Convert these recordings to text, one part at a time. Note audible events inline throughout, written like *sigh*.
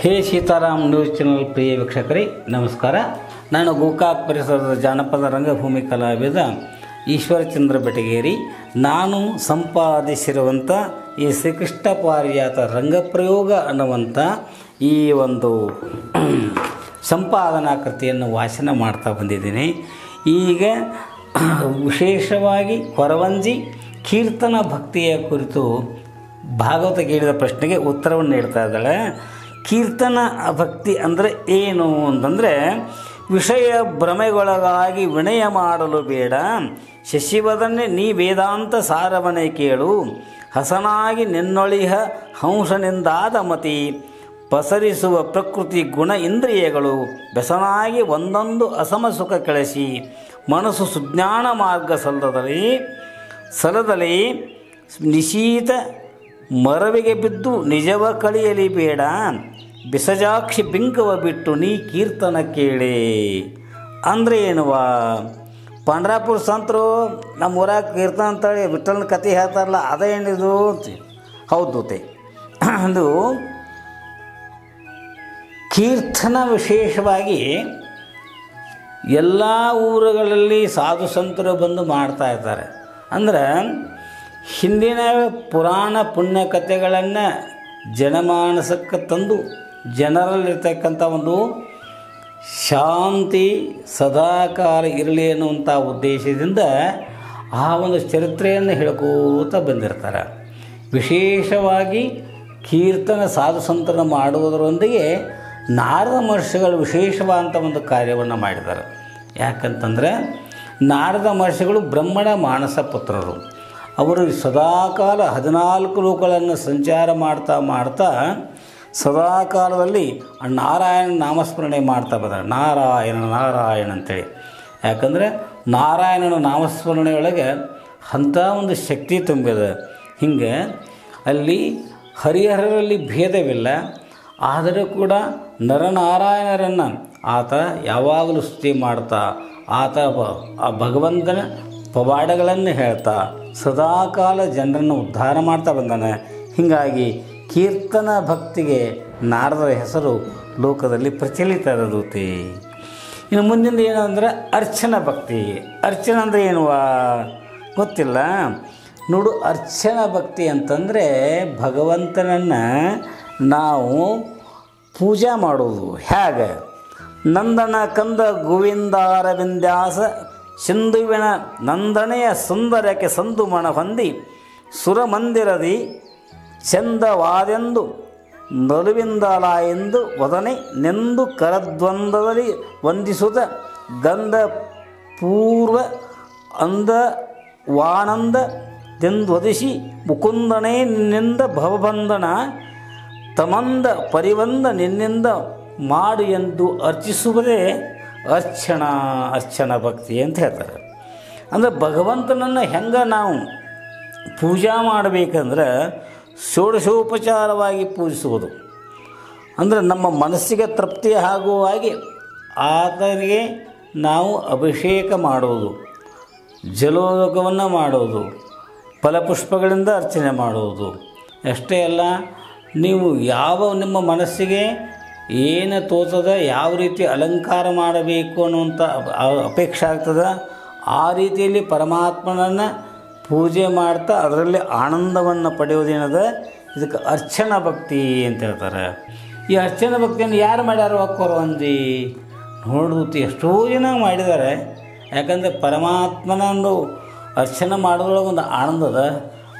ಹೇ Sitaram news channel ಪ್ರಿಯ ವೀಕ್ಷಕರೇ, ನಮಸ್ಕಾರ. ನಾನು ಗೋಕಾಕ್ ಪರಿಸರದ ಜಾನಪದ ರಂಗಭೂಮಿ ಕಲಾವಿದ ಈಶ್ವರಚಂದ್ರ ಬೆಟಗೇರಿ. ನಾನು ಸಂಪಾದಿಸಿರುವಂಥ ಈ ಶ್ರೀಕೃಷ್ಣ ಪಾರ್ಯಾತ ರಂಗಪ್ರಯೋಗ ಅನ್ನುವಂಥ ಈ ಒಂದು *clears throat* ಸಂಪಾದನಾ ಕೃತಿಯನ್ನು ವಾಚನ ಮಾಡ್ತಾ ಬಂದಿದ್ದೀನಿ. ಈಗ *clears throat* ವಿಶೇಷವಾಗಿ ಹೊರವಂಜಿ ಕೀರ್ತನ ಭಕ್ತಿಯ ಕುರಿತು ಭಾಗವತ ಕೇಳಿದ ಪ್ರಶ್ನೆಗೆ ಉತ್ತರವನ್ನು ನೀಡ್ತಾ ಇದ್ದಾಳೆ. ಕೀರ್ತನ ಭಕ್ತಿ ಅಂದರೆ ಏನು ಅಂತಂದರೆ ವಿಷಯ ಭ್ರಮೆಗೊಳಗಾಗಿ ವಿನಯ ಮಾಡಲು ಬೇಡ. ಶಶಿವದನ್ನೇ ನೀ ವೇದಾಂತ ಸಾರವನೆ ಕೇಳು. ಹಸನಾಗಿ ನಿನ್ನೊಳಿಹ ಹಂಸನಿಂದಾದ ಮತಿ. ಪಸರಿಸುವ ಪ್ರಕೃತಿ ಗುಣ ಇಂದ್ರಿಯಗಳು. ಬೆಸನಾಗಿ ಒಂದೊಂದು ಅಸಮ ಸುಖ ಕಳಿಸಿ. ಮನಸ್ಸು ಸುಜ್ಞಾನ ಮಾರ್ಗ ಸಲ್ಲದಲ್ಲಿ, ಸಲದಲ್ಲಿ ನಿಶೀತ ಮರವಿಗೆ ಬಿದ್ದು ನಿಜವ ಕಳಿಯಲಿ ಬೇಡ. ಬಿಸಜಾಕ್ಷಿ ಬಿಂಕವ ಬಿಟ್ಟು ನೀ ಕೀರ್ತನ ಕೇಳಿ. ಅಂದರೆ ಏನುವ ಪಂಡ್ರಾಪುರ ಸಂತರು ನಮ್ಮ ಊರಾಗ ಕೀರ್ತನ ಅಂತೇಳಿ ವಿಠಲನ ಕತೆ ಹೇಳ್ತಾರಲ್ಲ, ಅದೇ ಏನಿದು ಹೌದು ತೇ ಅದು ಕೀರ್ತನ ವಿಶೇಷವಾಗಿ ಎಲ್ಲ ಊರುಗಳಲ್ಲಿ ಸಾಧು ಸಂತರು ಬಂದು ಮಾಡ್ತಾ ಇದ್ದಾರೆ. ಅಂದ್ರೆ ಹಿಂದಿನ ಪುರಾಣ ಪುಣ್ಯ ಕಥೆಗಳನ್ನು ಜನಮಾನಸಕ್ಕೆ ತಂದು ಜನರಲ್ಲಿರ್ತಕ್ಕಂಥ ಒಂದು ಶಾಂತಿ ಸದಾಕಾಲ ಇರಲಿ ಅನ್ನುವಂಥ ಉದ್ದೇಶದಿಂದ ಆ ಒಂದು ಚರಿತ್ರೆಯನ್ನು ಹೇಳ್ಕೋತ ಬಂದಿರ್ತಾರೆ. ವಿಶೇಷವಾಗಿ ಕೀರ್ತನ ಸಾಧು ಸಂತನ ಮಾಡುವುದರೊಂದಿಗೆ ನಾರದ ಮಹರ್ಷಿಗಳು ವಿಶೇಷವಾದಂಥ ಒಂದು ಕಾರ್ಯವನ್ನು ಮಾಡಿದ್ದಾರೆ. ಯಾಕಂತಂದರೆ ನಾರದ ಮಹರ್ಷಿಗಳು ಬ್ರಹ್ಮಣ ಮಾನಸ ಪುತ್ರರು. ಅವರು ಸದಾಕಾಲ ಹದಿನಾಲ್ಕು ಲೋಕಗಳನ್ನು ಸಂಚಾರ ಮಾಡ್ತಾ ಮಾಡ್ತಾ ಸದಾಕಾಲದಲ್ಲಿ ನಾರಾಯಣ ನಾಮಸ್ಮರಣೆ ಮಾಡ್ತಾ ಬಂದ ನಾರಾಯಣ ನಾರಾಯಣ ಅಂತೇಳಿ. ಯಾಕಂದರೆ ನಾರಾಯಣನ ನಾಮಸ್ಮರಣೆಯೊಳಗೆ ಅಂಥ ಒಂದು ಶಕ್ತಿ ತುಂಬಿದೆ. ಹಿಂಗೆ ಅಲ್ಲಿ ಹರಿಹರರಲ್ಲಿ ಭೇದವಿಲ್ಲ. ಆದರೂ ಕೂಡ ನರನಾರಾಯಣರನ್ನು ಆತ ಯಾವಾಗಲೂ ಸ್ತುತಿ ಮಾಡ್ತಾ, ಆತ ಆ ಭಗವಂತನ ಪವಾಡಗಳನ್ನು ಹೇಳ್ತಾ, ಸದಾಕಾಲ ಜನರನ್ನು ಉದ್ಧಾರ ಮಾಡ್ತಾ ಬಂದಾನೆ. ಹೀಗಾಗಿ ಕೀರ್ತನ ಭಕ್ತಿಗೆ ನಾರದರ ಹೆಸರು ಲೋಕದಲ್ಲಿ ಪ್ರಚಲಿತ ಇರುತ್ತೆ ಇನ್ನು ಮುಂದಿನ ಏನು ಅಂದರೆ ಅರ್ಚನ ಭಕ್ತಿ. ಅರ್ಚನ ಅಂದರೆ ಏನುವ ಗೊತ್ತಿಲ್ಲ. ನೋಡು, ಅರ್ಚನ ಭಕ್ತಿ ಅಂತಂದರೆ ಭಗವಂತನನ್ನು ನಾವು ಪೂಜೆ ಮಾಡೋದು ಹೇಗೆ? ನಂದನ ಕಂದ ಗೋವಿಂದಾರವಿಂದ್ಯಾಸ ಸಿಂಧುವಿನ ನಂದನೆಯ ಸುಂದರಕ್ಕೆ ಸಂದು ಮಣ ಹೊಂದಿ ಸುರಮಂದಿರದಿ ಚಂದವಾದೆಂದು ನಲುವಿಂದಲ ಎಂದು ವದನೆ ನೆಂದು ಕರದ್ವಂದದಲ್ಲಿ ವಂದಿಸುತ್ತ ಗಂಧ ಪೂರ್ವ ಅಂದ ವಾನಂದ ದೆಂದೊದಿಸಿ ಮುಕುಂದನೇ ನಿನ್ನಿಂದ ಭವಬಂಧನ ತಮಂದ ಪರಿವಂದ ನಿನ್ನಿಂದ ಮಾಡು ಎಂದು ಅರ್ಚಿಸುವುದೇ ಅರ್ಚನ ಅರ್ಚನ ಭಕ್ತಿ ಅಂತ ಹೇಳ್ತಾರೆ. ಅಂದರೆ ಭಗವಂತನನ್ನು ಹೆಂಗೆ ನಾವು ಪೂಜಾ ಮಾಡಬೇಕಂದ್ರೆ ಷೋಡಶೋಪಚಾರವಾಗಿ ಪೂಜಿಸುವುದು. ಅಂದರೆ ನಮ್ಮ ಮನಸ್ಸಿಗೆ ತೃಪ್ತಿ ಆಗುವ ಹಾಗೆ ಆತನಿಗೆ ನಾವು ಅಭಿಷೇಕ ಮಾಡುವುದು ಜಲೋದಕವನ್ನು ಮಾಡುವುದು, ಫಲಪುಷ್ಪಗಳಿಂದ ಅರ್ಚನೆ ಮಾಡುವುದು. ಅಷ್ಟೇ ಅಲ್ಲ, ನೀವು ಯಾವ ನಿಮ್ಮ ಮನಸ್ಸಿಗೆ ಏನು ತೋತದ ಯಾವ ರೀತಿ ಅಲಂಕಾರ ಮಾಡಬೇಕು ಅನ್ನುವಂಥ ಅಪೇಕ್ಷೆ ಆಗ್ತದೆ, ಆ ರೀತಿಯಲ್ಲಿ ಪರಮಾತ್ಮನನ್ನು ಪೂಜೆ ಮಾಡ್ತಾ ಅದರಲ್ಲಿ ಆನಂದವನ್ನು ಪಡೆಯೋದೇನದ ಇದಕ್ಕೆ ಅರ್ಚನ ಭಕ್ತಿ ಅಂತ ಹೇಳ್ತಾರೆ. ಈ ಅರ್ಚನ ಭಕ್ತಿಯನ್ನು ಯಾರು ಮಾಡ್ಯಾರೋ ಅಂದಿ? ನೋಡುತ್ತಿ ಎಷ್ಟೋ ಜನ ಮಾಡಿದ್ದಾರೆ. ಯಾಕಂದರೆ ಪರಮಾತ್ಮನನ್ನು ಅರ್ಚನೆ ಮಾಡೋದ್ರೊಳಗೆ ಒಂದು ಆನಂದದ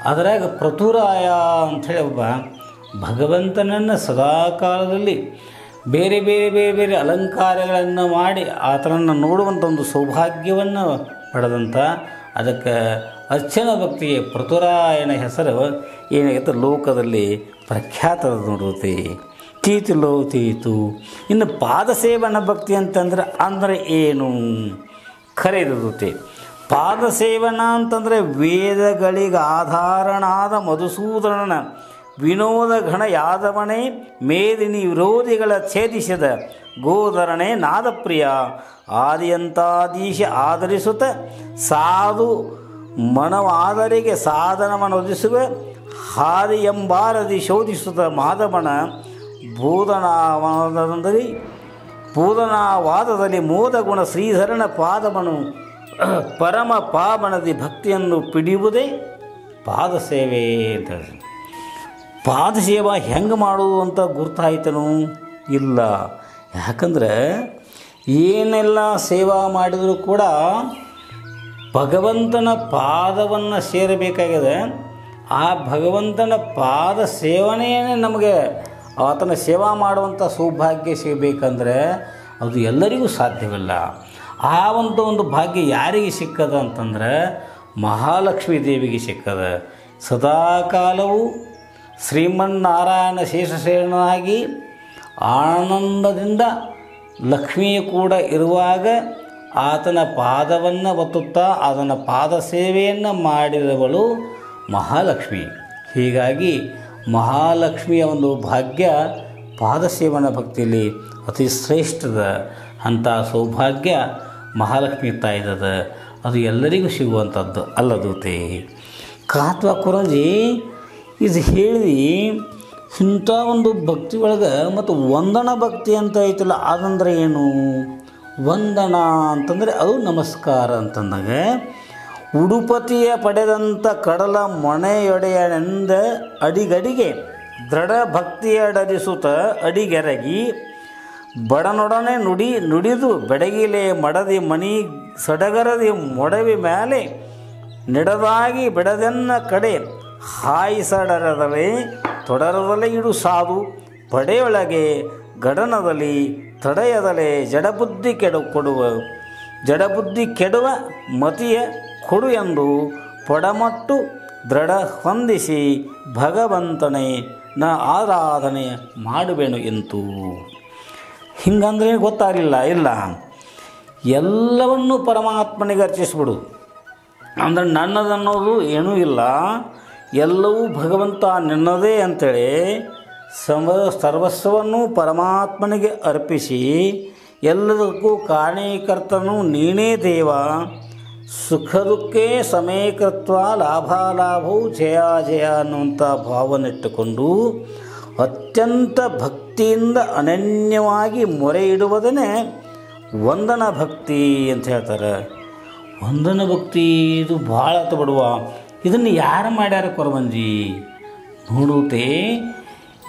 ಅದರಾಗ ಪ್ರತುರಾಯ ಅಂಥೇಳಿ ಒಬ್ಬ ಭಗವಂತನನ್ನು ಸದಾಕಾಲದಲ್ಲಿ ಬೇರೆ ಬೇರೆ ಬೇರೆ ಬೇರೆ ಅಲಂಕಾರಗಳನ್ನು ಮಾಡಿ ಆತನನ್ನು ನೋಡುವಂಥ ಒಂದು ಸೌಭಾಗ್ಯವನ್ನು ಪಡೆದಂಥ ಅದಕ್ಕೆ ಅರ್ಚನ ಭಕ್ತಿಗೆ ಪ್ರತುರಾಯನ ಹೆಸರು ಏನಾಗುತ್ತೆ? ಲೋಕದಲ್ಲಿ ಪ್ರಖ್ಯಾತ ನೋಡುತ್ತೆ ತೀತುಲೋ ತೀತು. ಇನ್ನು ಪಾದಸೇವನ ಭಕ್ತಿ ಅಂತಂದ್ರೆ ಅಂದರೆ ಏನು? ಖರೀದಿರುತ್ತೆ ಪಾದಸೇವನ ಅಂತಂದರೆ ವೇದಗಳಿಗೆ ಆಧಾರನಾದ ಮಧುಸೂದನನ ವಿನೋದ ಘನ ಯಾದವನೇ ಮೇದಿನಿ ವಿರೋಧಿಗಳ ಛೇದಿಸಿದ ಗೋಧರಣೆ ನಾದಪ್ರಿಯ. ಆದಿಯಂತಾದೀಶ ಆಧರಿಸುತ್ತ ಸಾಧು ಮನವಾದರಿಗೆ ಸಾಧನವನ್ನು ಒದಿಸುವ ಹಾದಿ ಎಂಬಾರದಿ ಶೋಧಿಸುತ್ತ ಮಾಧವನ ಬೋಧನಾವಾದದಲ್ಲಿ ಬೋಧನಾವಾದದಲ್ಲಿ ಮೋದಗುಣ ಶ್ರೀಧರನ ಪಾದವನು *clears throat* ಪರಮ ಪಾವನದಿ ಭಕ್ತಿಯನ್ನು ಪಿಡಿಯುವುದೇ ಪಾದ ಸೇವೆ ಅಂತ. ಪಾದ ಸೇವಾ ಹೆಂಗೆ ಮಾಡೋದು ಅಂತ ಗುರ್ತಾಯ್ತನು? ಇಲ್ಲ. ಯಾಕಂದ್ರೆ ಏನೆಲ್ಲ ಸೇವಾ ಮಾಡಿದರೂ ಕೂಡ ಭಗವಂತನ ಪಾದವನ್ನು ಸೇರಬೇಕಾಗಿದೆ. ಆ ಭಗವಂತನ ಪಾದ ಸೇವನೆಯೇ ನಮಗೆ ಆತನ ಸೇವಾ ಮಾಡುವಂಥ ಸೌಭಾಗ್ಯ ಸಿಗಬೇಕಂದ್ರೆ ಅದು ಎಲ್ಲರಿಗೂ ಸಾಧ್ಯವಿಲ್ಲ. ಆ ಒಂದು ಒಂದು ಭಾಗ್ಯ ಯಾರಿಗೆ ಸಿಕ್ಕದ ಅಂತಂದರೆ ಮಹಾಲಕ್ಷ್ಮೀ ದೇವಿಗೆ ಸಿಕ್ಕದ. ಸದಾಕಾಲವೂ ಶ್ರೀಮನ್ನಾರಾಯಣ ಶೇಷಶೇಣನಾಗಿ ಆನಂದದಿಂದ ಲಕ್ಷ್ಮಿಯು ಕೂಡ ಇರುವಾಗ ಆತನ ಪಾದವನ್ನು ಒತ್ತುತ್ತಾ ಆತನ ಪಾದ ಸೇವೆಯನ್ನು ಮಾಡಿದವಳು ಮಹಾಲಕ್ಷ್ಮಿ. ಹೀಗಾಗಿ ಮಹಾಲಕ್ಷ್ಮಿಯ ಒಂದು ಭಾಗ್ಯ ಪಾದ ಸೇವನ ಭಕ್ತಿಯಲ್ಲಿ ಅತಿ ಶ್ರೇಷ್ಠದ ಅಂಥ ಸೌಭಾಗ್ಯ ಮಹಾಲಕ್ಷ್ಮಿ ತಾಯಿದದ ಅದು ಎಲ್ಲರಿಗೂ ಸಿಗುವಂಥದ್ದು ಅಲ್ಲದೂತೆ. ಕಾತ್ವ ಕುರಂಜಿ, ಇದು ಹೇಳಿ ಇಂಥ ಒಂದು ಭಕ್ತಿ ಒಳಗೆ ಮತ್ತು ವಂದನ ಭಕ್ತಿ ಅಂತ ಐತಲ್ಲ ಅದಂದ್ರೆ ಏನು? ವಂದನ ಅಂತಂದರೆ ಅದು ನಮಸ್ಕಾರ ಅಂತಂದಾಗ, ಉಡುಪತಿಯ ಪಡೆದಂಥ ಕಡಲ ಮೊಣೆಯೊಡೆಯನೆಂದ ಅಡಿಗಡಿಗೆ ದೃಢ ಭಕ್ತಿಯಡರಿಸುತ್ತ ಅಡಿಗೆರಗಿ, ಬಡನೊಡನೆ ನುಡಿ ನುಡಿದು ಬೆಡಗಿಲೆ ಮಡದಿ ಮಣಿ ಸಡಗರದಿ ಮೊಡವಿ ಮೇಲೆ ನೆಡದಾಗಿ ಬೆಡದೆನ್ನ ಕಡೆ ಹಾಯಿಸಡರದಲೆ ತೊಡರದಲೆ ಇಡು ಸಾಧು, ಪಡೆಯೊಳಗೆ ಗಡನದಲ್ಲಿ ತಡೆಯದಲೆ ಜಡಬುದ್ಧಿ ಕೆಡು ಕೊಡುವ, ಜಡಬುದ್ಧಿ ಕೆಡುವ ಮತಿಯ ಕೊಡು ಎಂದು ಪೊಡಮಟ್ಟು ದೃಢ ಹೊಂದಿಸಿ ಭಗವಂತನೇ ನ ಆರಾಧನೆ ಮಾಡುವೆನು ಎಂತು. ಹಿಂಗಂದ್ರೆ ಗೊತ್ತಾಗಲಿಲ್ಲ, ಇಲ್ಲ. ಎಲ್ಲವನ್ನೂ ಪರಮಾತ್ಮನಿಗೆ ಅರ್ಚಿಸ್ಬಿಡು. ಅಂದರೆ ನನ್ನದನ್ನೋದು ಏನೂ ಇಲ್ಲ. ಎಲ್ಲವೂ ಭಗವಂತ ನಿನ್ನದೇ ಅಂತೇಳಿ ಸಮ ಸರ್ವಸ್ವವನ್ನು ಪರಮಾತ್ಮನಿಗೆ ಅರ್ಪಿಸಿ ಎಲ್ಲದಕ್ಕೂ ಕಾರಣೀಕರ್ತನು ನೀನೇ ದೇವ. ಸುಖ ದುಃಖೇ ಸಮೇಕೃತ್ವ ಲಾಭಾಲಾಭವು ಜಯ ಜಯ ಅನ್ನುವಂಥ ಭಾವನೆಟ್ಟುಕೊಂಡು ಅತ್ಯಂತ ಭಕ್ತಿಯಿಂದ ಅನನ್ಯವಾಗಿ ಮೊರೆ ಇಡುವುದನ್ನೇ ವಂದನ ಭಕ್ತಿ ಅಂತ ಹೇಳ್ತಾರೆ. ವಂದನ ಭಕ್ತಿ ಇದು ಭಾಳ ಬಿಡುವ ಇದನ್ನು ಯಾರು ಮಾಡ್ಯಾರ ಕೊರವಂಜಿ? ನೋಡುತ್ತೆ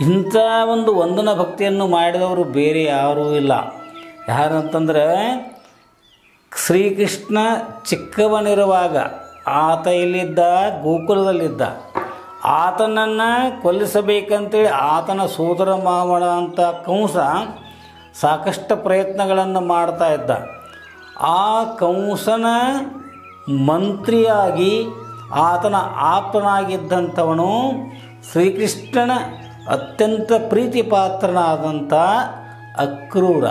ಇಂಥ ಒಂದು ವಂದನ ಭಕ್ತಿಯನ್ನು ಮಾಡಿದವರು ಬೇರೆ ಯಾರೂ ಇಲ್ಲ. ಯಾರಂತಂದ್ರೆ, ಶ್ರೀಕೃಷ್ಣ ಚಿಕ್ಕವನಿರುವಾಗ ಆತ ಇಲ್ಲಿದ್ದ, ಗೋಕುಲದಲ್ಲಿದ್ದ. ಆತನನ್ನು ಕೊಲ್ಲಿಸಬೇಕಂತೇಳಿ ಆತನ ಸೋದರ ಮಾವಣ ಅಂತ ಕಂಸ ಸಾಕಷ್ಟು ಪ್ರಯತ್ನಗಳನ್ನು ಮಾಡ್ತಾ ಇದ್ದ. ಆ ಕಂಸನ ಮಂತ್ರಿಯಾಗಿ ಆತನ ಆಪ್ತನಾಗಿದ್ದಂಥವನು ಶ್ರೀಕೃಷ್ಣನ ಅತ್ಯಂತ ಪ್ರೀತಿಪಾತ್ರನಾದಂಥ ಅಕ್ರೂರ.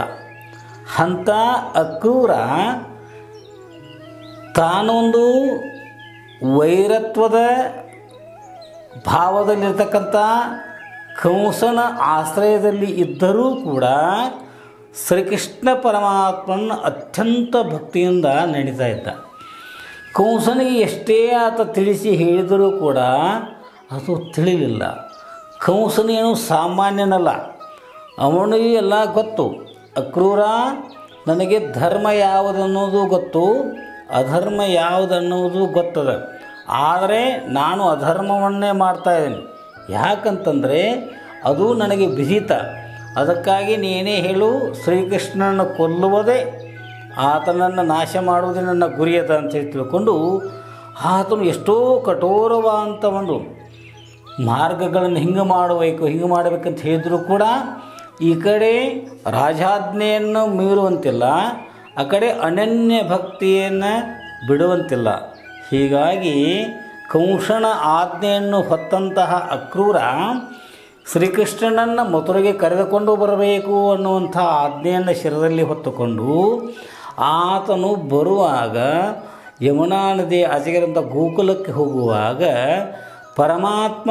ಅಂಥ ಅಕ್ರೂರ ತಾನೊಂದು ವೈರತ್ವದ ಭಾವದಲ್ಲಿರ್ತಕ್ಕಂಥ ಕಂಸನ ಆಶ್ರಯದಲ್ಲಿ ಇದ್ದರೂ ಕೂಡ ಶ್ರೀಕೃಷ್ಣ ಪರಮಾತ್ಮನ ಅತ್ಯಂತ ಭಕ್ತಿಯಿಂದ ನಡೀತಾ ಇದ್ದ. ಕಂಸನಿಗೆ ಎಷ್ಟೇ ಆತ ತಿಳಿಸಿ ಹೇಳಿದರೂ ಕೂಡ ಅದು ತಿಳಿಲಿಲ್ಲ. ಕಂಸನೇನು ಸಾಮಾನ್ಯನಲ್ಲ. ಅವನಿಗೆ ಎಲ್ಲ ಗೊತ್ತು. ಅಕ್ರೂರ ನನಗೆ ಧರ್ಮ ಯಾವುದನ್ನೋದು ಗೊತ್ತು, ಅಧರ್ಮ ಯಾವುದನ್ನೋದು ಗೊತ್ತದ. ಆದರೆ ನಾನು ಅಧರ್ಮವನ್ನೇ ಮಾಡ್ತಾ ಇದ್ದೀನಿ. ಯಾಕಂತಂದರೆ ಅದು ನನಗೆ ವಿಹಿತ. ಅದಕ್ಕಾಗಿ ನೀನೇ ಹೇಳು ಶ್ರೀಕೃಷ್ಣನ ಕೊಲ್ಲುವುದೇ ಆತನನ್ನು ನಾಶ ಮಾಡುವುದೇ ನನ್ನ ಗುರಿಯದ ಅಂತ ಹೇಳಿ ತಿಳ್ಕೊಂಡು ಆತನು ಎಷ್ಟೋ ಕಠೋರವಾದಂಥ ಒಂದು ಮಾರ್ಗಗಳನ್ನು ಹಿಂಗೆ ಮಾಡಬೇಕು, ಹಿಂಗೆ ಮಾಡಬೇಕಂತ ಹೇಳಿದರೂ ಕೂಡ ಈ ಕಡೆ ರಾಜಾಜ್ಞೆಯನ್ನು ಮೀರುವಂತಿಲ್ಲ, ಆ ಕಡೆ ಅನನ್ಯ ಭಕ್ತಿಯನ್ನು ಬಿಡುವಂತಿಲ್ಲ. ಹೀಗಾಗಿ ಕಂಸನ ಆಜ್ಞೆಯನ್ನು ಹೊತ್ತಂತಹ ಅಕ್ರೂರ ಶ್ರೀಕೃಷ್ಣನನ್ನು ಮಥುರೆಗೆ ಕರೆದುಕೊಂಡು ಬರಬೇಕು ಅನ್ನುವಂಥ ಆಜ್ಞೆಯನ್ನು ಶಿರದಲ್ಲಿ ಹೊತ್ತುಕೊಂಡು ಆತನು ಬರುವಾಗ ಯಮುನಾ ನದಿ ಆಚೆಗಿರಂಥ ಗೋಕುಲಕ್ಕೆ ಹೋಗುವಾಗ ಪರಮಾತ್ಮ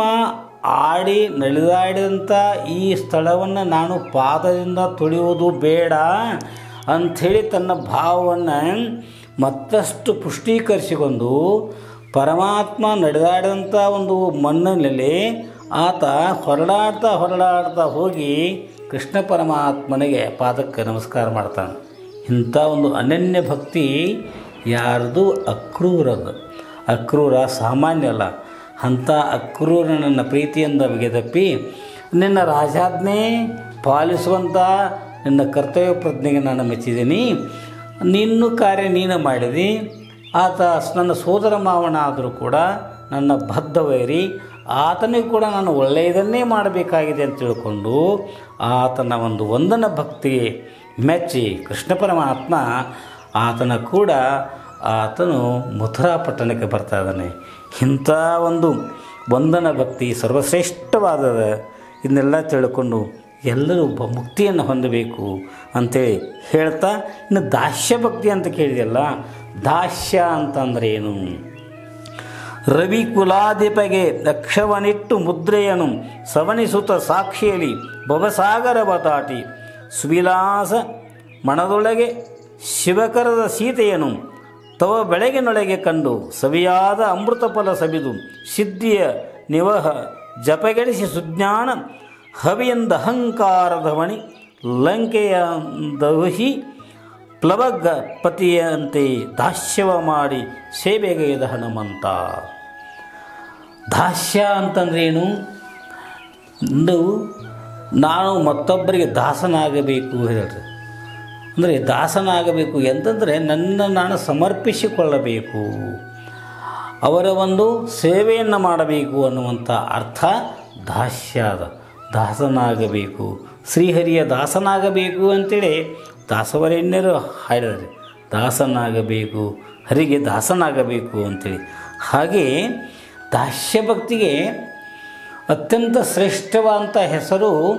ಆಡಿ ನಡೆದಾಡಿದಂಥ ಈ ಸ್ಥಳವನ್ನು ನಾನು ಪಾದದಿಂದ ತುಳಿಯುವುದು ಬೇಡ ಅಂಥೇಳಿ ತನ್ನ ಭಾವವನ್ನು ಮತ್ತಷ್ಟು ಪುಷ್ಟೀಕರಿಸಿಕೊಂಡು ಪರಮಾತ್ಮ ನಡೆದಾಡಿದಂಥ ಒಂದು ಮಣ್ಣಿನಲ್ಲಿ ಆತ ಹೊರಡಾಡ್ತಾ ಹೊರಡಾಡ್ತಾ ಹೋಗಿ ಕೃಷ್ಣ ಪರಮಾತ್ಮನಿಗೆ ಪಾದಕ್ಕೆ ನಮಸ್ಕಾರ ಮಾಡ್ತಾನೆ. ಇಂಥ ಒಂದು ಅನನ್ಯ ಭಕ್ತಿ ಯಾರ್ದು ಅಕ್ರೂರದು ಅಕ್ರೂರ ಸಾಮಾನ್ಯ ಅಲ್ಲ. ಅಂಥ ಅಕ್ರೂರ ನನ್ನ ಪ್ರೀತಿಯಿಂದ ಬಗೆದಪ್ಪಿ, ನಿನ್ನ ರಾಜಾಜ್ಞೆ ಪಾಲಿಸುವಂಥ ನಿನ್ನ ಕರ್ತವ್ಯ ಪ್ರಜ್ಞೆಗೆ ನಾನು ಮೆಚ್ಚಿದ್ದೀನಿ. ನಿನ್ನ ಕಾರ್ಯ ನೀನು ಮಾಡಿದಿ. ಆತ ನನ್ನ ಸೋದರ ಮಾವನ ಆದರೂ ಕೂಡ ನನ್ನ ಬದ್ಧ ವೈರಿ ಆತನಿಗೂ ಕೂಡ ನಾನು ಒಳ್ಳೆಯದನ್ನೇ ಮಾಡಬೇಕಾಗಿದೆ ಅಂತ ತಿಳ್ಕೊಂಡು ಆತನ ಒಂದು ವಂದನ ಭಕ್ತಿ ಮೆಚ್ಚಿ ಕೃಷ್ಣ ಪರಮಾತ್ಮ ಆತನ ಕೂಡ ಆತನು ಮಥುರಾ ಪಟ್ಟಣಕ್ಕೆ ಬರ್ತಾ ಇದ್ದಾನೆ. ಇಂಥ ಒಂದು ವಂದನ ಭಕ್ತಿ ಸರ್ವಶ್ರೇಷ್ಠವಾದದ ಇದನ್ನೆಲ್ಲ ತಿಳ್ಕೊಂಡು ಎಲ್ಲರೂ ಒಬ್ಬ ಮುಕ್ತಿಯನ್ನು ಹೊಂದಬೇಕು ಅಂತೇಳಿ ಹೇಳ್ತಾ, ಇನ್ನು ದಾಸ್ಯ ಭಕ್ತಿ ಅಂತ ಕೇಳಿದೆಯಲ್ಲ, ದಾಸ್ಯ ಅಂತಂದ್ರೆ ಏನು? ರವಿ ಕುಲಾಧಿಪಗೆ ದಕ್ಷವನಿಟ್ಟು ಮುದ್ರೆಯನು ಸವನಿಸುತ್ತ ಸಾಕ್ಷಿಯಲ್ಲಿ ಭವಸಾಗರ ಬತಾಟಿ ಸುವಿಲಾಸ ಮಣದೊಳಗೆ ಶಿವಕರದ ಸೀತೆಯನು ತವ ಬೆಳಗಿನೊಳಗೆ ಕಂಡು ಸವಿಯಾದ ಅಮೃತ ಫಲ ಸವಿದು ಸಿದ್ಧಿಯ ನಿವಹ ಜಪಗೆಡಿಸಿ ಸುಜ್ಞಾನ ಹವಿಯಂದ ಅಹಂಕಾರದವಣಿ ಲಂಕೆಯ ದಹಿ ಪ್ಲವಗ ಪತಿಯಂತೆ ದಾಸ್ಯವ ಮಾಡಿ ಸೇವೆಗೈದ ಹನುಮಂತ ದಾಸ್ಯ ಅಂತಂದ್ರೇನು ನಾನು ಮತ್ತೊಬ್ಬರಿಗೆ ದಾಸನಾಗಬೇಕು ಹೇಳ್ರಿ ಅಂದರೆ ದಾಸನಾಗಬೇಕು ಎಂತಂದರೆ ನನ್ನ ನಾನು ಸಮರ್ಪಿಸಿಕೊಳ್ಳಬೇಕು. ಅವರ ಒಂದು ಸೇವೆಯನ್ನು ಮಾಡಬೇಕು ಅನ್ನುವಂಥ ಅರ್ಥ ದಾಸ್ಯದ ದಾಸನಾಗಬೇಕು. ಶ್ರೀಹರಿಯ ದಾಸನಾಗಬೇಕು ಅಂತೇಳಿ ದಾಸವರೇಣ್ಯರು ಹಾಡಿದ್ದಾರೆ ದಾಸನಾಗಬೇಕು. ಹರಿಗೆ ದಾಸನಾಗಬೇಕು ಅಂತೇಳಿ. ಹಾಗೆ ದಾಸ್ಯ ಭಕ್ತಿಗೆ ಅತ್ಯಂತ ಶ್ರೇಷ್ಠವಾದಂಥ ಹೆಸರು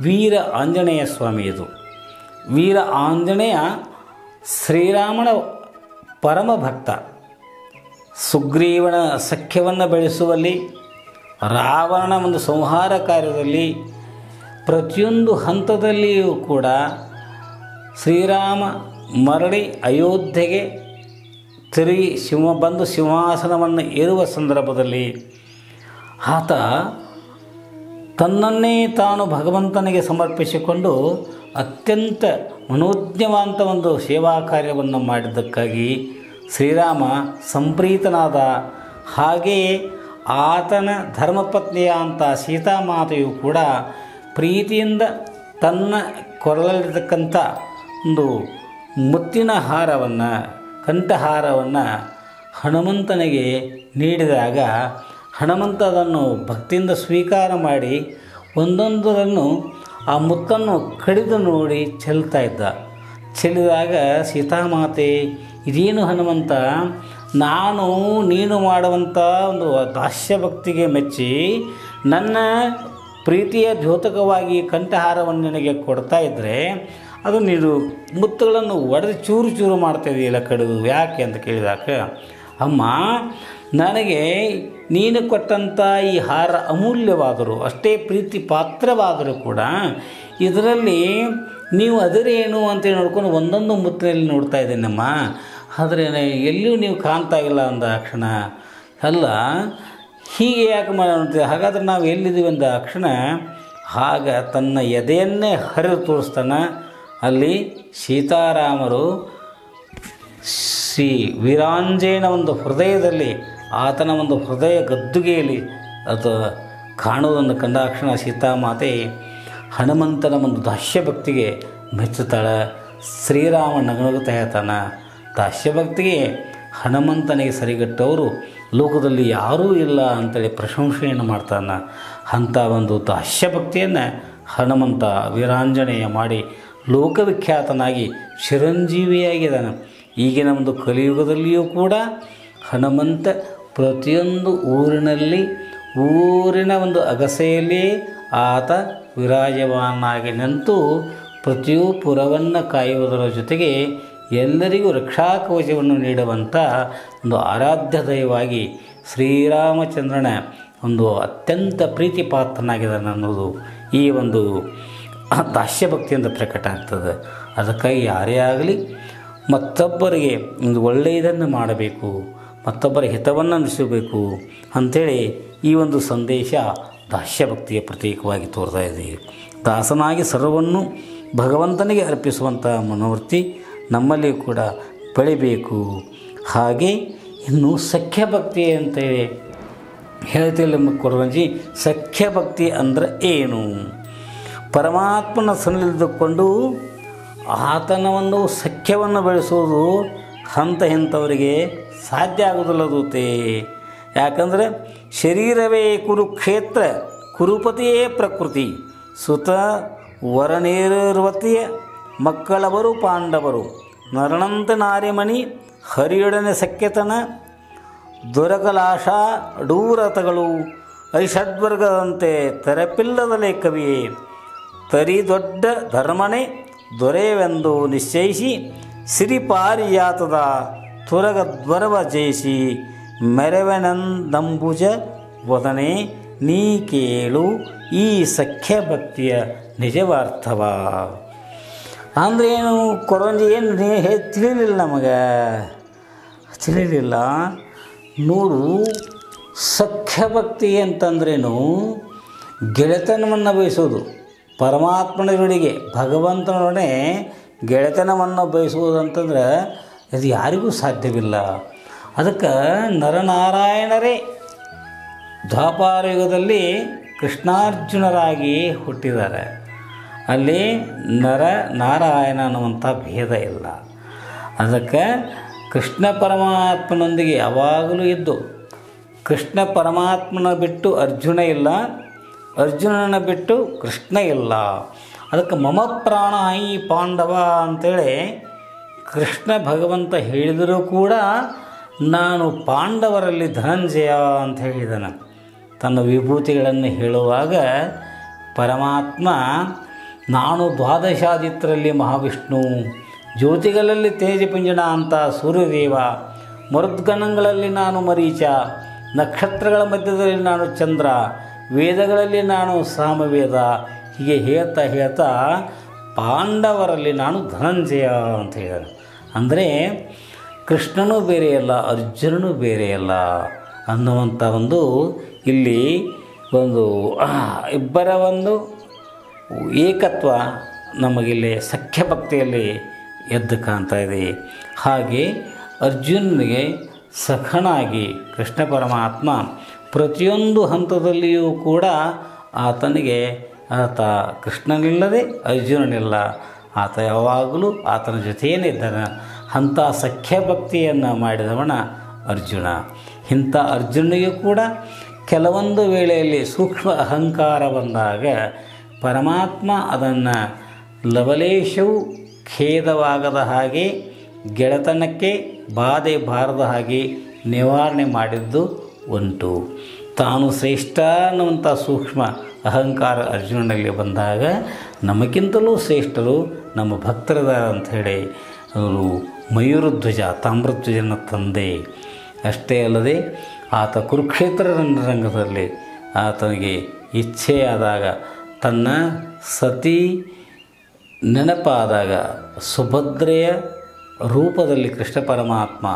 ವೀರ ಆಂಜನೇಯ ಸ್ವಾಮಿಯದು ವೀರ ಆಂಜನೇಯ ಶ್ರೀರಾಮನ ಪರಮ ಭಕ್ತ. ಸುಗ್ರೀವನ ಸಖ್ಯವನ್ನು ಬೆಳೆಸುವಲ್ಲಿ, ರಾವಣನ ಒಂದು ಸಂಹಾರ ಕಾರ್ಯದಲ್ಲಿ, ಪ್ರತಿಯೊಂದು ಹಂತದಲ್ಲಿಯೂ ಕೂಡ ಶ್ರೀರಾಮ ಮರಳಿ ಅಯೋಧ್ಯೆಗೆ ತಿರುಗಿ ಸಿಂಹ ಬಂದು ಸಿಂಹಾಸನವನ್ನು ಏರುವ ಸಂದರ್ಭದಲ್ಲಿ ಆತ ತನ್ನನ್ನೇ ತಾನು ಭಗವಂತನಿಗೆ ಸಮರ್ಪಿಸಿಕೊಂಡು ಅತ್ಯಂತ ಮನೋಜ್ಞವಾದಂಥ ಒಂದು ಸೇವಾ ಕಾರ್ಯವನ್ನು ಮಾಡಿದ್ದಕ್ಕಾಗಿ ಶ್ರೀರಾಮ ಸಂಪ್ರೀತನಾದ ಹಾಗೆಯೇ ಆತನ ಧರ್ಮಪತ್ನಿಯ ಅಂತ ಸೀತಾಮಾತೆಯು ಕೂಡ ಪ್ರೀತಿಯಿಂದ ತನ್ನ ಕೊರಳಲ್ಲಿರ್ತಕ್ಕಂಥ ಒಂದು ಮುತ್ತಿನ ಹಾರವನ್ನು, ಕಂಠಹಾರವನ್ನು ಹನುಮಂತನಿಗೆ ನೀಡಿದಾಗ ಹನುಮಂತ ಅದನ್ನು ಭಕ್ತಿಯಿಂದ ಸ್ವೀಕಾರ ಮಾಡಿ ಒಂದೊಂದರನ್ನು ಆ ಮುತ್ತನ್ನು ಕಡಿದು ನೋಡಿ ಚೆಲ್ತಾ ಇದ್ದ. ಚೆಲ್ಲಿದಾಗ ಸೀತಾಮಾತೆ, ಇದೇನು ಹನುಮಂತ? ನಾನು ನೀನು ಮಾಡುವಂಥ ಒಂದು ದಾಸ್ಯ ಭಕ್ತಿಗೆ ಮೆಚ್ಚಿ ನನ್ನ ಪ್ರೀತಿಯ ದ್ಯೋತಕವಾಗಿ ಕಂಠಹಾರವನ್ನು ನಿನಗೆ ಕೊಡ್ತಾ ಇದ್ದರೆ ಅದು ನೀನು ಮುತ್ತುಗಳನ್ನು ಒಡೆದು ಚೂರು ಚೂರು ಮಾಡ್ತಾ ಇದೆಯಲ್ಲ ಕಡಿದು ಯಾಕೆ ಅಂತ ಕೇಳಿದಾಗ, ಅಮ್ಮ ನನಗೆ ನೀನು ಕೊಟ್ಟಂಥ ಈ ಹಾರ ಅಮೂಲ್ಯವಾದರೂ, ಅಷ್ಟೇ ಪ್ರೀತಿ ಪಾತ್ರವಾದರೂ ಕೂಡ ಇದರಲ್ಲಿ ನೀವು ಅದರೇನು ಅಂತೇಳಿ ನೋಡ್ಕೊಂಡು ಒಂದೊಂದು ಮುತ್ತಿನಲ್ಲಿ ನೋಡ್ತಾ ಇದ್ದೀನಮ್ಮ. ಆದರೆ ಎಲ್ಲಿಯೂ ನೀವು ಕಾಣ್ತಾ ಇಲ್ಲ ಅಂದ ಕ್ಷಣ ಅಲ್ಲ, ಹೀಗೆ ಯಾಕೆ ಮಾಡ್ತೀವಿ ಹಾಗಾದ್ರೆ ನಾವು ಎಲ್ಲಿದ್ದೀವಿ ಅಂದ ಕ್ಷಣ ಆಗ ತನ್ನ ಎದೆಯನ್ನೇ ಹರಿದು ತೋರಿಸ್ತಾನೆ. ಅಲ್ಲಿ ಸೀತಾರಾಮರು ಶ್ರೀ ವೀರಾಂಜೇನ ಒಂದು ಹೃದಯದಲ್ಲಿ ಆತನ ಒಂದು ಹೃದಯ ಗದ್ದುಗೆಯಲ್ಲಿ ಅದು ಕಾಣುವುದನ್ನು ಕಂಡಾಕ್ಷಣ ಸೀತಾಮಾತೆ ಹನುಮಂತನ ಒಂದು ದಾಸ್ಯ ಭಕ್ತಿಗೆ ಮೆಚ್ಚುತ್ತಾಳೆ. ಶ್ರೀರಾಮ ನಗನಗುತ್ತಾ ಹೇಳ್ತಾನೆ, ದಾಸ್ಯ ಭಕ್ತಿಗೆ ಹನುಮಂತನಿಗೆ ಸರಿಗಟ್ಟವರು ಲೋಕದಲ್ಲಿ ಯಾರೂ ಇಲ್ಲ ಅಂತೇಳಿ ಪ್ರಶಂಸೆಯನ್ನು ಮಾಡ್ತಾನೆ. ಅಂಥ ಒಂದು ದಾಸ್ಯ ಭಕ್ತಿಯನ್ನು ಹನುಮಂತ ವೀರಾಂಜನೇಯ ಮಾಡಿ ಲೋಕವಿಖ್ಯಾತನಾಗಿ ಚಿರಂಜೀವಿಯಾಗಿದ್ದಾನೆ. ಈಗಿನ ಒಂದು ಕಲಿಯುಗದಲ್ಲಿಯೂ ಕೂಡ ಹನುಮಂತ ಪ್ರತಿಯೊಂದು ಊರಿನಲ್ಲಿ ಊರಿನ ಒಂದು ಅಗಸೆಯಲ್ಲಿ ಆತ ವಿರಾಜಮಾನಾಗಿ ನಿಂತು ಪ್ರತಿಯೂ ಪುರವನ್ನು ಕಾಯುವುದರ ಜೊತೆಗೆ ಎಲ್ಲರಿಗೂ ರಕ್ಷಾ ಕವಚವನ್ನು ನೀಡುವಂಥ ಒಂದು ಆರಾಧ್ಯ ದೈವವಾಗಿ ಶ್ರೀರಾಮಚಂದ್ರನ ಒಂದು ಅತ್ಯಂತ ಪ್ರೀತಿ ಪಾತ್ರನಾಗಿದ್ದಾನೆ ಅನ್ನೋದು ಈ ಒಂದು ದಾಸ್ಯಭಕ್ತಿಯಿಂದ ಪ್ರಕಟ ಆಗ್ತದೆ. ಅದಕ್ಕಾಗಿ ಯಾರೇ ಆಗಲಿ ಮತ್ತೊಬ್ಬರಿಗೆ ಒಂದು ಒಳ್ಳೆಯದನ್ನು ಮಾಡಬೇಕು. ಮತ್ತೊಬ್ಬರ ಹಿತವನ್ನು ನಡೆಸಬೇಕು ಅಂಥೇಳಿ ಈ ಒಂದು ಸಂದೇಶ ದಾಸ್ಯಭಕ್ತಿಯ ಪ್ರತೀಕವಾಗಿ ತೋರ್ತಾ ಇದೆ. ದಾಸನಾಗಿ ಸರ್ವವನ್ನು ಭಗವಂತನಿಗೆ ಅರ್ಪಿಸುವಂಥ ಮನೋವೃತ್ತಿ ನಮ್ಮಲ್ಲಿ ಕೂಡ ಬೆಳಿಬೇಕು. ಹಾಗೆ ಇನ್ನು ಸಖ್ಯ ಭಕ್ತಿ ಅಂತೇಳಿ ಹೇಳ್ತಿಲ್ಲ ಕೊರವಂಜಿ ಸಖ್ಯ ಭಕ್ತಿ ಅಂದರೆ ಏನು? ಪರಮಾತ್ಮನ ಸನ್ನಿಧಿದುಕೊಂಡು ಆತನವನ್ನು ಸಖ್ಯವನ್ನು ಬೆಳೆಸೋದು ಹಂತ ಇಂಥವರಿಗೆ ಸಾಧ್ಯ ಆಗೋದಿಲ್ಲ ದೂತೆ ಯಾಕಂದರೆ ಶರೀರವೇ ಕುರುಕ್ಷೇತ್ರ, ಕುರುಪತಿಯೇ ಪ್ರಕೃತಿ. ಸುತ ವರನೇರ್ವತಿಯ ಮಕ್ಕಳವರು ಪಾಂಡವರು. ನರಣಂತ ನಾರಿಮಣಿ, ಹರಿಯೊಡನೆ ಸಖ್ಯತನ ದೊರಕಲಾಶ ಡೂರತಗಳು ಐಷಡ್ವರ್ಗದಂತೆ ತೆರಪಿಲ್ಲದಲೇ ಕವಿಯೇ. ತರಿ ದೊಡ್ಡ ಧರ್ಮನೆ ದೊರೆಯವೆಂದು ನಿಶ್ಚಯಿಸಿ ಸಿರಿಪಾರಿಯಾತದ ತುರಗ ದ್ವರವ ಜಯಿಸಿ ಮೆರವೆನಂದಂಬುಜ ವದನೆ, ನೀ ಕೇಳು ಈ ಸಖ್ಯ ಭಕ್ತಿಯ ನಿಜವಾರ್ಥವ. ಅಂದ್ರೆ ಏನು, ಕೊರಂಜಿ ಏನು ತಿಳಿಲಿಲ್ಲ ನಮಗೆ? ತಿಳಿಲಿಲ್ಲ. ನೋಡು ಸಖ್ಯ ಭಕ್ತಿ ಅಂತಂದ್ರೇನು? ಗೆಳೆತನವನ್ನು ಬಯಸೋದು. ಪರಮಾತ್ಮನೊಳಗೆ ಭಗವಂತನೊಡನೆ ಗೆಳೆತನವನ್ನು ಬಯಸುವುದು ಅಂತಂದ್ರೆ ಅದು ಯಾರಿಗೂ ಸಾಧ್ಯವಿಲ್ಲ. ಅದಕ್ಕೆ ನರನಾರಾಯಣರೇ ದ್ವಾಪಾರ ಯುಗದಲ್ಲಿ ಕೃಷ್ಣಾರ್ಜುನರಾಗಿ ಹುಟ್ಟಿದ್ದಾರೆ. ಅಲ್ಲಿ ನರ ನಾರಾಯಣ ಅನ್ನುವಂಥ ಭೇದ ಇಲ್ಲ. ಅದಕ್ಕೆ ಕೃಷ್ಣ ಪರಮಾತ್ಮನೊಂದಿಗೆ ಯಾವಾಗಲೂ ಇದ್ದು, ಕೃಷ್ಣ ಪರಮಾತ್ಮನ ಬಿಟ್ಟು ಅರ್ಜುನ ಇಲ್ಲ ಅರ್ಜುನನ ಬಿಟ್ಟು ಕೃಷ್ಣ ಇಲ್ಲ. ಅದಕ್ಕೆ ಮಮ ಪ್ರಾಣ ಈ ಪಾಂಡವ ಅಂತೇಳಿ ಕೃಷ್ಣ ಭಗವಂತ ಹೇಳಿದರೂ ಕೂಡ ನಾನು ಪಾಂಡವರಲ್ಲಿ ಧನಂಜಯ ಅಂತ ಹೇಳಿದನು. ತನ್ನ ವಿಭೂತಿಗಳನ್ನು ಹೇಳುವಾಗ ಪರಮಾತ್ಮ, ನಾನು ದ್ವಾದಶಾದಿತ್ರರಲ್ಲಿ ಮಹಾವಿಷ್ಣು, ಜ್ಯೋತಿಗಳಲ್ಲಿ ತೇಜಪಿಂಜನ ಅಂತ ಸೂರ್ಯದೇವ ಮರುದ್ಗಣಗಳಲ್ಲಿ ನಾನು ಮರೀಚ, ನಕ್ಷತ್ರಗಳ ಮಧ್ಯದಲ್ಲಿ ನಾನು ಚಂದ್ರ, ವೇದಗಳಲ್ಲಿ ನಾನು ಸಾಮವೇದ, ಹೀಗೆ ಹೇಳ್ತಾ ಹೇಳ್ತಾ ಪಾಂಡವರಲ್ಲಿ ನಾನು ಧನಂಜಯ ಅಂತ ಹೇಳಿದರು ಅಂದರೆ ಕೃಷ್ಣನೂ ಬೇರೆಯಲ್ಲ ಅರ್ಜುನನೂ ಬೇರೆಯಲ್ಲ ಅನ್ನುವಂಥ ಒಂದು ಇಲ್ಲಿ ಒಂದು ಇಬ್ಬರ ಒಂದು ಏಕತ್ವ ನಮಗಿಲ್ಲಿ ಸಖ್ಯ ಭಕ್ತಿಯಲ್ಲಿ ಎದ್ದು ಕಾಣ್ತಾ ಇದೆ. ಹಾಗೆ ಅರ್ಜುನನಿಗೆ ಸಖನಾಗಿ ಕೃಷ್ಣ ಪರಮಾತ್ಮ ಪ್ರತಿಯೊಂದು ಹಂತದಲ್ಲಿಯೂ ಕೂಡ ಆತನಿಗೆ ಆತ ಕೃಷ್ಣನಿಲ್ಲದೆ ಅರ್ಜುನನಿಲ್ಲ ಆತ ಯಾವಾಗಲೂ ಆತನ ಜೊತೆಯೇ ಇದ್ದಾನೆ. ಅಂಥ ಸಖ್ಯ ಭಕ್ತಿಯನ್ನು ಮಾಡಿದವನ ಅರ್ಜುನ. ಇಂಥ ಅರ್ಜುನಿಗೆ ಕೂಡ ಕೆಲವೊಂದು ವೇಳೆಯಲ್ಲಿ ಸೂಕ್ಷ್ಮ ಅಹಂಕಾರ ಬಂದಾಗ ಪರಮಾತ್ಮ ಅದನ್ನು ಲವಲೇಶವು ಖೇದವಾಗದ ಹಾಗೆ, ಗೆಳೆತನಕ್ಕೆ ಬಾಧೆ ಬಾರದ ಹಾಗೆ ನಿವಾರಣೆ ಮಾಡಿದ್ದು ಉಂಟು. ತಾನು ಶ್ರೇಷ್ಠ ಅನ್ನುವಂಥ ಸೂಕ್ಷ್ಮ ಅಹಂಕಾರ ಅರ್ಜುನನಲ್ಲಿ ಬಂದಾಗ ನಮಗಿಂತಲೂ ಶ್ರೇಷ್ಠರು ನಮ್ಮ ಭಕ್ತರದ ಅಂಥೇಳಿ ಅವರು ಮಯೂರಧ್ವಜ ತಾಮ್ರಧ್ವಜನ ತಂದೆ. ಅಷ್ಟೇ ಅಲ್ಲದೆ ಆತ ಕುರುಕ್ಷೇತ್ರ ರಂಗದಲ್ಲಿ ಆತನಿಗೆ ಇಚ್ಛೆಯಾದಾಗ, ತನ್ನ ಸತಿ ನೆನಪಾದಾಗ ಸುಭದ್ರೆಯ ರೂಪದಲ್ಲಿ ಕೃಷ್ಣ ಪರಮಾತ್ಮ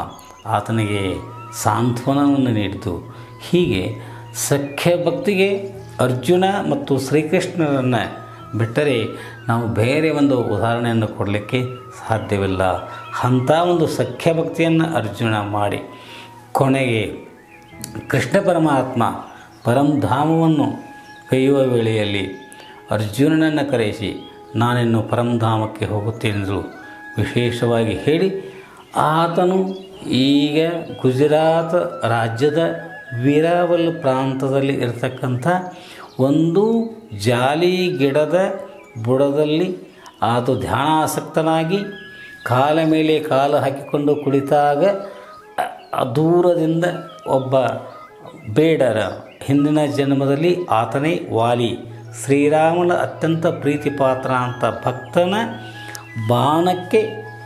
ಆತನಿಗೆ ಸಾಂತ್ವನವನ್ನು ನೀಡಿತು. ಹೀಗೆ ಸಖ್ಯ ಭಕ್ತಿಗೆ ಅರ್ಜುನ ಮತ್ತು ಶ್ರೀಕೃಷ್ಣರನ್ನು ಬಿಟ್ಟರೆ ನಾವು ಬೇರೆ ಒಂದು ಉದಾಹರಣೆಯನ್ನು ಕೊಡಲಿಕ್ಕೆ ಸಾಧ್ಯವಿಲ್ಲ. ಅಂಥ ಒಂದು ಸಖ್ಯ ಭಕ್ತಿಯನ್ನು ಅರ್ಜುನ ಮಾಡಿ. ಕೊನೆಗೆ ಕೃಷ್ಣ ಪರಮಾತ್ಮ ಪರಂಧಾಮವನ್ನು ಕೈಯುವ ವೇಳೆಯಲ್ಲಿ ಅರ್ಜುನನನ್ನು ಕರೆಸಿ, ನಾನಿನ್ನು ಪರಂಧಾಮಕ್ಕೆ ಹೋಗುತ್ತೇನೆಂದು ವಿಶೇಷವಾಗಿ ಹೇಳಿ, ಆತನು ಈಗ ಗುಜರಾತ್ ರಾಜ್ಯದ ವೀರಾವಲ್ ಪ್ರಾಂತದಲ್ಲಿ ಇರತಕ್ಕಂಥ ಒಂದು ಜಾಲಿ ಗಿಡದ ಬುಡದಲ್ಲಿ ಆತ ಧ್ಯಾನಾಸಕ್ತನಾಗಿ ಕಾಲ ಮೇಲೆ ಕಾಲು ಹಾಕಿಕೊಂಡು ಕುಳಿತಾಗ ದೂರದಿಂದ ಒಬ್ಬ ಬೇಡರ ಹಿಂದಿನ ಜನ್ಮದಲ್ಲಿ ಆತನೇ ವಾಲಿ. ಶ್ರೀರಾಮನ ಅತ್ಯಂತ ಪ್ರೀತಿಪಾತ್ರ ಅಂತ ಭಕ್ತನ ಬಾಣಕ್ಕೆ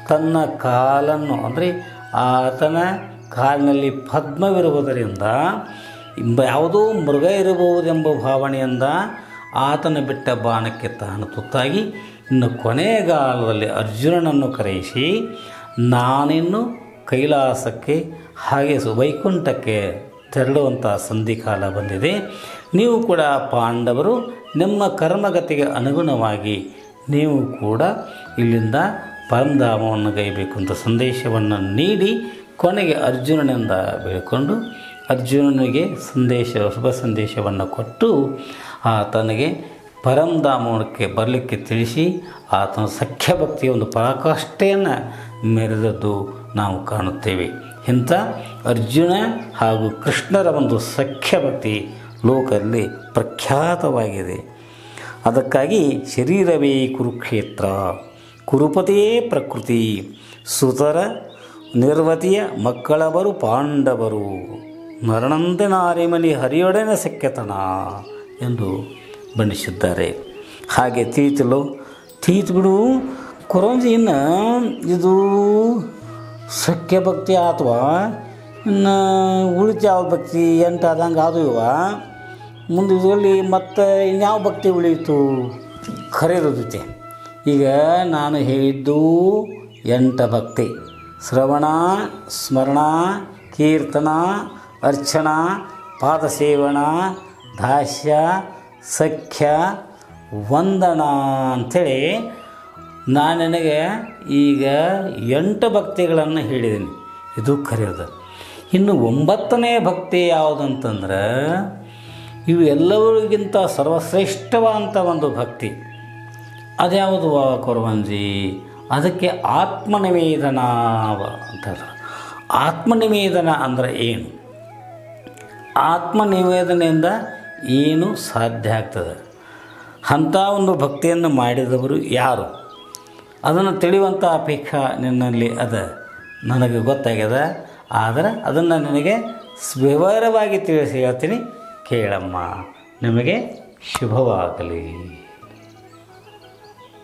ತನ್ನ ಕಾಲನ್ನು, ಅಂದರೆ ಆತನ ಕಾಲಿನಲ್ಲಿ ಪದ್ಮವಿರುವುದರಿಂದ ಯಾವುದೋ ಮೃಗ ಇರಬಹುದೆಂಬ ಭಾವನೆಯಿಂದ ಆತನ ಬಿಟ್ಟ ಬಾಣಕ್ಕೆ ತಾನು ತುತ್ತಾಗಿ ಇನ್ನು ಕೊನೆಗಾಲದಲ್ಲಿ ಅರ್ಜುನನನ್ನು ಕರೆಯಿಸಿ, ನಾನಿನ್ನು ಕೈಲಾಸಕ್ಕೆ, ಹಾಗೆ ವೈಕುಂಠಕ್ಕೆ ತೆರಳುವಂಥ ಸಂಧಿಕಾಲ ಬಂದಿದೆ. ನೀವು ಕೂಡ ಪಾಂಡವರು, ನಿಮ್ಮ ಕರ್ಮಗತಿಗೆ ಅನುಗುಣವಾಗಿ ನೀವು ಕೂಡ ಇಲ್ಲಿಂದ ಪರಂಧಾಮವನ್ನು ಗೈಬೇಕು ಅಂತ ಸಂದೇಶವನ್ನು ನೀಡಿ ಕೊನೆಗೆ ಅರ್ಜುನನಿಂದ ಬೇಡಿಕೊಂಡು ಅರ್ಜುನನಿಗೆ ಸಂದೇಶ, ಶುಭ ಸಂದೇಶವನ್ನು ಕೊಟ್ಟು ಆತನಿಗೆ ಪರಂಧಾಮಕ್ಕೆ ಬರಲಿಕ್ಕೆ ತಿಳಿಸಿ ಆತನ ಸಖ್ಯ ಭಕ್ತಿಯ ಒಂದು ಪರಾಕಾಷ್ಠೆಯನ್ನು ಮೆರೆದದ್ದು ನಾವು ಕಾಣುತ್ತೇವೆ. ಇಂಥ ಅರ್ಜುನ ಹಾಗೂ ಕೃಷ್ಣರ ಒಂದು ಸಖ್ಯ ಭಕ್ತಿ ಲೋಕದಲ್ಲಿ ಪ್ರಖ್ಯಾತವಾಗಿದೆ. ಅದಕ್ಕಾಗಿ ಶರೀರವೇ ಕುರುಕ್ಷೇತ್ರ ಕುರುಪತಿಯೇ ಪ್ರಕೃತಿ, ಸುತರ, ನಿರ್ವತಿಯ ಮಕ್ಕಳವರು ಪಾಂಡವರು. ಮರಣಂತೆ ನಾರಿಮನಿ ಹರಿಯೊಡನೆ ಸಖ್ಯತನ ಎಂದು ಬಣ್ಣಿಸಿದ್ದಾರೆ. ಹಾಗೆ ತೀತಲು ತೀತ್ ಬಿಡು ಕೊರಂಜಿ ಇನ್ನು ಇದು ಸಖ್ಯ ಭಕ್ತಿ ಅಥವಾ ಇನ್ನು ಉಳಿತ ಭಕ್ತಿ ಎಂಟು ಆದಂಗೆ ಅದು ಇವ. ಮುಂದೆ ಇದರಲ್ಲಿ ಮತ್ತೆ ಇನ್ಯಾವ ಭಕ್ತಿ ಉಳಿಯಿತು? ಖರೇದತೆ ಈಗ ನಾನು ಹೇಳಿದ್ದು ಎಂಟ ಭಕ್ತಿ. ಶ್ರವಣ, ಸ್ಮರಣ, ಕೀರ್ತನ ಅರ್ಚನ, ಪಾದಸೇವನ, ದಾಸ್ಯ, ಸಖ್ಯ, ವಂದನ ಅಂಥೇಳಿ ನಾನು ನನಗೆ ಈಗ ಎಂಟು ಭಕ್ತಿಗಳನ್ನು ಹೇಳಿದ್ದೀನಿ. ಇದು ಕರೆಯೋದು. ಇನ್ನು ಒಂಬತ್ತನೇ ಭಕ್ತಿ ಯಾವುದಂತಂದ್ರೆ ಇವು ಎಲ್ಲರಿಗಿಂತ ಸರ್ವಶ್ರೇಷ್ಠವಾದಂಥ ಒಂದು ಭಕ್ತಿ. ಅದ್ಯಾವುದು ಕೊರವಂಜಿ? ಅದಕ್ಕೆ ಆತ್ಮನಿವೇದನ ಅಂತಾರೆ. ಆತ್ಮನಿವೇದನ ಅಂದರೆ ಏನು? ಆತ್ಮನಿವೇದನೆಯಿಂದ ಏನು ಸಾಧ್ಯ ಆಗ್ತದೆ? ಅಂಥ ಒಂದು ಭಕ್ತಿಯನ್ನು ಮಾಡಿದವರು ಯಾರು? ಅದನ್ನು ತಿಳಿಯುವಂಥ ಅಪೇಕ್ಷಾ ನಿನ್ನಲ್ಲಿ ಅದ. ನನಗೆ ಗೊತ್ತಾಗ್ಯದ. ಆದರೆ ಅದನ್ನು ನನಗೆ ವಿವರವಾಗಿ ತಿಳಿಸಿ ಹೇಳ್ತೀನಿ. ಕೇಳಮ್ಮ, ನಿಮಗೆ ಶುಭವಾಗಲಿ.